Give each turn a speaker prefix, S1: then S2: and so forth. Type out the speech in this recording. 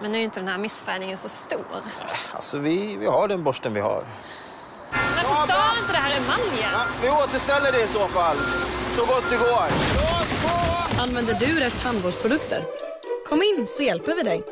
S1: Men nu är inte den här missfärgningen så stor.
S2: Alltså, vi, vi har den borsten vi har.
S1: Men förstör inte det här emaljen?
S2: Ja, vi återställer det i så fall, så gott det går.
S3: Använder du rätt tandvårdsprodukter? Kom in så hjälper vi dig.